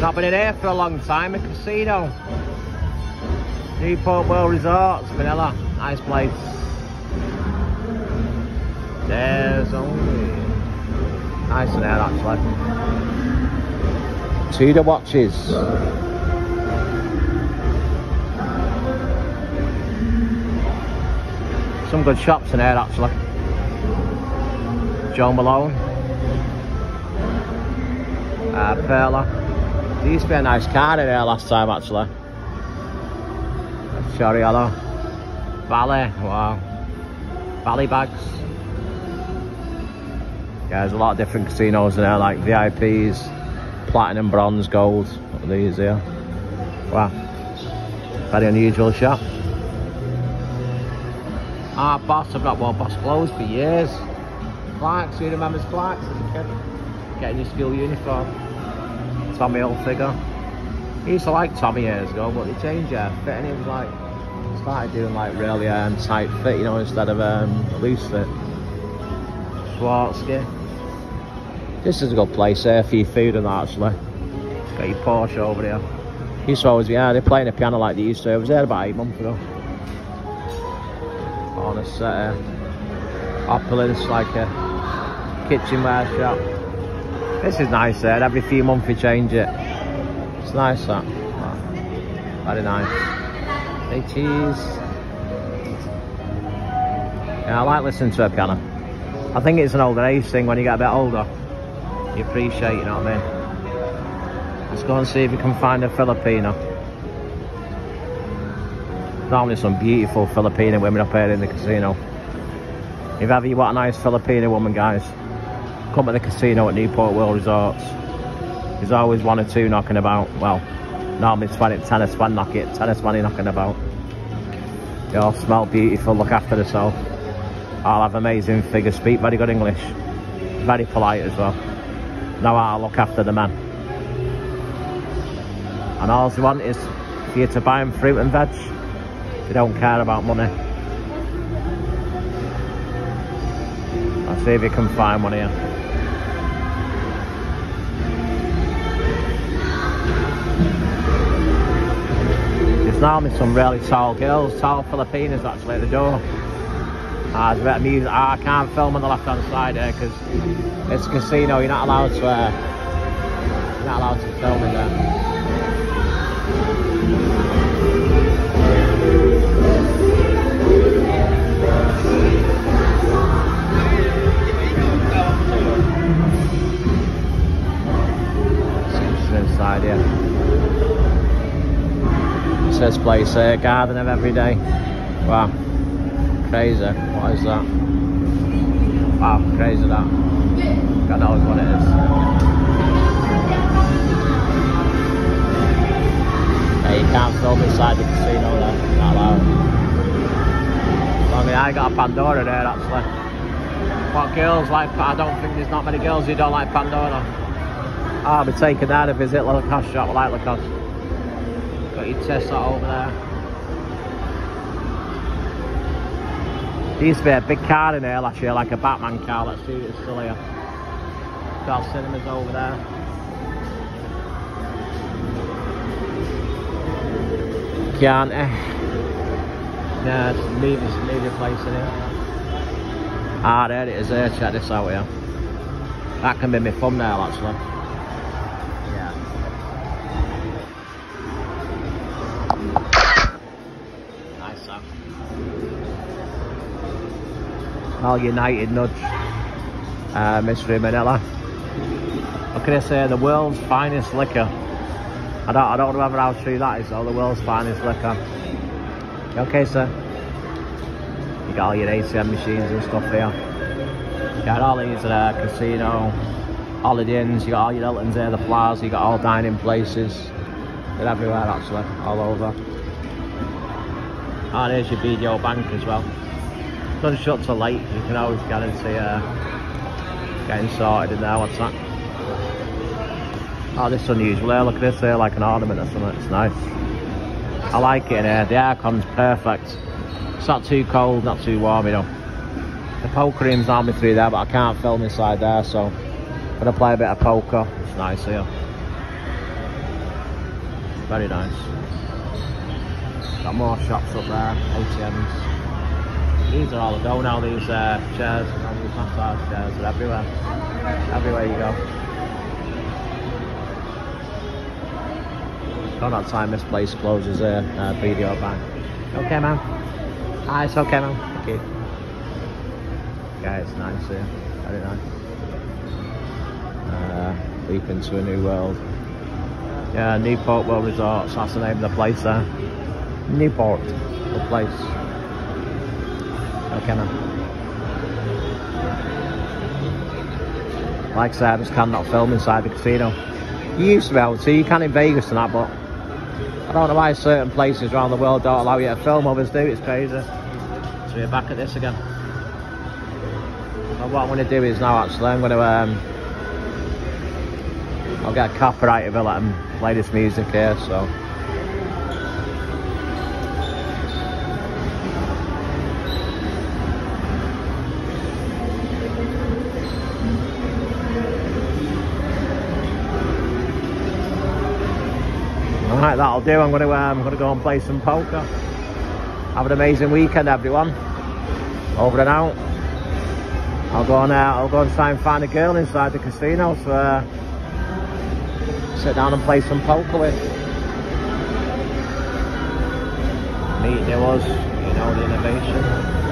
Not been in here for a long time, a casino. Newport World Resorts, Manila. Nice place. There's only... Nice in there, actually. Tudor watches. Some good shops in here, actually. Jo Malone. Uh, Perla. There used to be a nice car in here last time, actually. Choriello. Valley, wow. Valley bags. Yeah, there's a lot of different casinos in there, like VIPs, platinum, bronze, gold. What are these here? Wow. Very unusual shop. Ah, Boss, I've got one Boss clothes for years. Clarks, who remembers Clarks as a kid? Getting your school uniform. Tommy Hilfiger. He used to like Tommy years ago, but they changed yeah, fit and he was like, started doing like really um, tight fit, you know, instead of um, loose fit. Swarovski. This is a good place here for your food and that actually. Got your Porsche over here. Used to always be, yeah, they're playing a piano like they used to. I was there about eight months ago. On a set here. Opulence, like a kitchenware shop. This is nice there, every few months we change it. It's nice that. Very nice. Hey cheese. Yeah, I like listening to a piano. I think it's an older age thing when you get a bit older. You appreciate, you know what I mean? Let's go and see if we can find a Filipino. Normally some beautiful Filipino women up here in the casino. If ever you want a nice Filipino woman, guys, come to the casino at Newport World Resorts. There's always one or two knocking about. Well, normally 20, 10 or 20 knock it, 10 or 20 knocking about. They all smell beautiful, look after themselves. All have amazing figures, speak very good English. Very polite as well. Know I'll look after the man. And all they want is for you to buy them fruit and veg. They don't care about money. I'll see if you can find one here. There's normally some really tall girls, tall Filipinas actually at the door. There's a bit of music. Ah, I can't film on the left hand side here because it's a casino, you're not allowed to uh, you're not allowed to film in there. inside here. Says place here, garden of every day. Wow. Crazy. What is that? Wow, crazy that. God knows what it is. Yeah, you can't film inside the casino there. Not allowed. I mean, I got a Pandora there actually. What girls like? I don't think there's not many girls who don't like Pandora. I'll be taking that to visit Lacoste shop. I like Lacoste. Got your Tesla over there. There used to be a big car in here last year, like a Batman car. Let's see if it's still here. Got cinemas over there. Can't. Eh. Yeah, it's a movie, movie place in here. Ah, there it is there. Check this out here. That can be my thumbnail actually. All United Nude. Uh, Mystery Manila. What can I say? The world's finest liquor. I don't, I don't know whether how true that is though. The world's finest liquor. You okay, sir? You got all your ATM machines and stuff here. You got all these uh, casino, Holiday Inns, you got all your Hiltons there, the plaza, you got all dining places. They're everywhere actually, all over. Oh, there's your BDO bank as well. Shut till late, you can always guarantee uh, getting sorted in there. What's that? Oh, this is unusual here. Look at this here, like an ornament or something. It's nice. I like it in here. The aircon's perfect. It's not too cold, not too warm, you know. The poker room's normally through there, but I can't film inside there, so I'm gonna play a bit of poker. It's nice here. Very nice. Got more shops up there, ATMs. These are all the go now, these uh, chairs, these massage chairs are everywhere. Everywhere you go. Don't have time this place closes a uh, video bank. Okay man. Ah, it's okay man. You. Yeah, it's nice here. Very nice. Uh, leap into a new world. Yeah, Newport World Resorts, that's the name of the place there. Newport, the place. Like I said, I just cannot film inside the casino. You used to be able to, you can in Vegas and that, but I don't know why certain places around the world don't allow you to film, others do, it's crazy. So we're back at this again. What I'm going to do is now actually, I'm going to, um, I'll get a copyright if I let them play this music here, so. Alright, that'll do. I'm going to um, going to go and play some poker. Have an amazing weekend, everyone. Over and out. I'll go on. Uh, I'll go and try and find a girl inside the casino to uh, sit down and play some poker with. Meet there was, you know, the innovation.